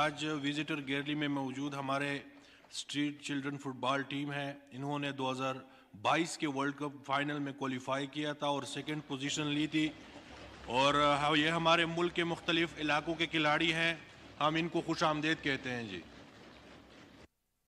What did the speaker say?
आज visitor gallery में मौजूद हमारे स्ट्रीट चिल्ड्रन फुटबॉल टीम है। इन्होंने 2022 के वर्ल्ड कप फाइनल में क्वालिफाई किया था और सेकंड पोजीशन ली थी। और हाँ, ये हमारे मुल्क के मुख्तलिफ़ इलाकों के खिलाड़ी हैं। हम इनको खुश आमदेद कहते हैं जी।